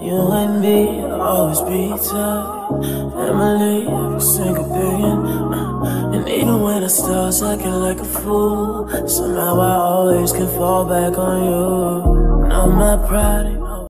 You and me always be tight. Family, every single thing uh, and even when I start acting like a fool, somehow I always can fall back on you. Know my pride